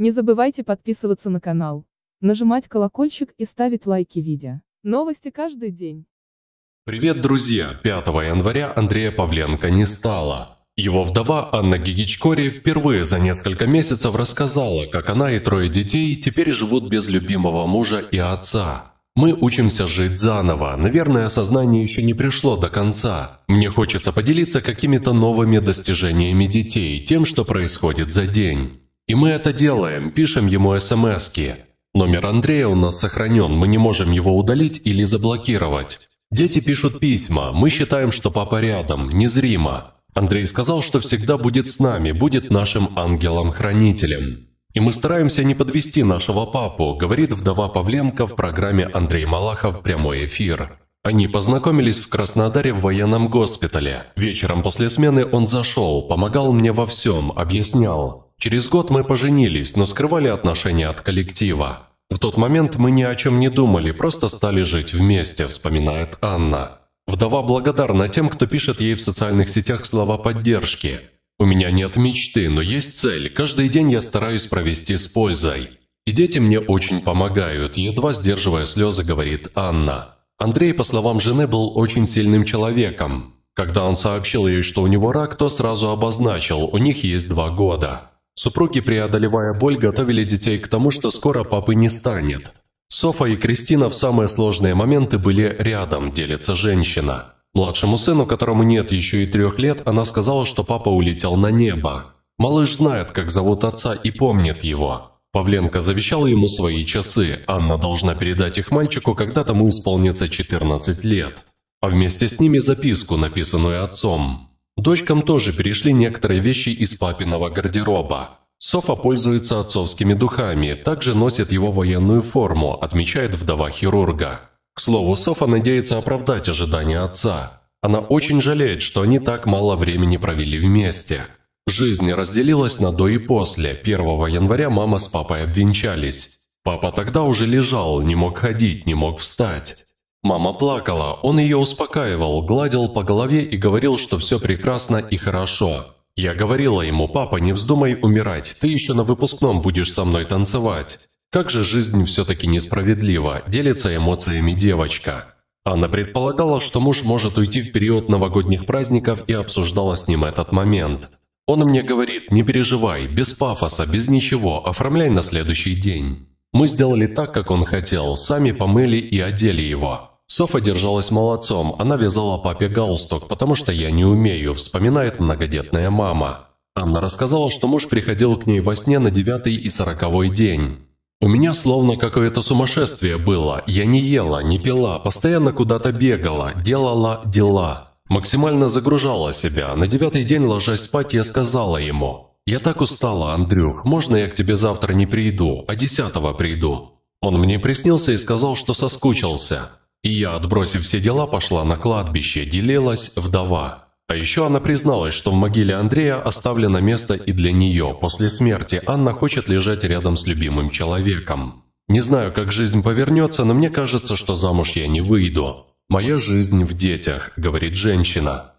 Не забывайте подписываться на канал, нажимать колокольчик и ставить лайки видео. Новости каждый день. Привет, друзья! 5 января Андрея Павленко не стало. Его вдова Анна Гигичкори впервые за несколько месяцев рассказала, как она и трое детей теперь живут без любимого мужа и отца. Мы учимся жить заново, наверное, осознание еще не пришло до конца. Мне хочется поделиться какими-то новыми достижениями детей, тем, что происходит за день. И мы это делаем, пишем ему смски. Номер Андрея у нас сохранен, мы не можем его удалить или заблокировать. Дети пишут письма, мы считаем, что папа рядом, незримо. Андрей сказал, что всегда будет с нами, будет нашим ангелом-хранителем. И мы стараемся не подвести нашего папу, говорит вдова Павленко в программе Андрей Малахов «Прямой эфир». Они познакомились в Краснодаре в военном госпитале. Вечером после смены он зашел, помогал мне во всем, объяснял. Через год мы поженились, но скрывали отношения от коллектива. В тот момент мы ни о чем не думали, просто стали жить вместе, вспоминает Анна. Вдова благодарна тем, кто пишет ей в социальных сетях слова поддержки. «У меня нет мечты, но есть цель. Каждый день я стараюсь провести с пользой. И дети мне очень помогают», едва сдерживая слезы, говорит Анна. Андрей, по словам жены, был очень сильным человеком. Когда он сообщил ей, что у него рак, то сразу обозначил, у них есть два года. Супруги, преодолевая боль, готовили детей к тому, что скоро папы не станет. Софа и Кристина в самые сложные моменты были рядом, делится женщина. Младшему сыну, которому нет еще и трех лет, она сказала, что папа улетел на небо. Малыш знает, как зовут отца и помнит его. Павленко завещал ему свои часы, Анна должна передать их мальчику, когда тому исполнится 14 лет. А вместе с ними записку, написанную отцом. Дочкам тоже перешли некоторые вещи из папиного гардероба. Софа пользуется отцовскими духами, также носит его военную форму, отмечает вдова хирурга. К слову, Софа надеется оправдать ожидания отца. Она очень жалеет, что они так мало времени провели вместе. Жизнь разделилась на до и после. 1 января мама с папой обвенчались. Папа тогда уже лежал, не мог ходить, не мог встать. Мама плакала, он ее успокаивал, гладил по голове и говорил, что все прекрасно и хорошо. Я говорила ему, папа, не вздумай умирать, ты еще на выпускном будешь со мной танцевать. Как же жизнь все-таки несправедлива, делится эмоциями девочка. Она предполагала, что муж может уйти в период новогодних праздников и обсуждала с ним этот момент. Он мне говорит, не переживай, без пафоса, без ничего, оформляй на следующий день. Мы сделали так, как он хотел, сами помыли и одели его. Софа держалась молодцом, она вязала папе галстук, потому что я не умею, вспоминает многодетная мама. Анна рассказала, что муж приходил к ней во сне на девятый и сороковой день. «У меня словно какое-то сумасшествие было. Я не ела, не пила, постоянно куда-то бегала, делала дела. Максимально загружала себя. На девятый день, ложась спать, я сказала ему, «Я так устала, Андрюх, можно я к тебе завтра не приду, а десятого приду?» Он мне приснился и сказал, что соскучился. И я, отбросив все дела, пошла на кладбище, делилась вдова. А еще она призналась, что в могиле Андрея оставлено место и для нее. После смерти Анна хочет лежать рядом с любимым человеком. Не знаю, как жизнь повернется, но мне кажется, что замуж я не выйду. «Моя жизнь в детях», — говорит женщина.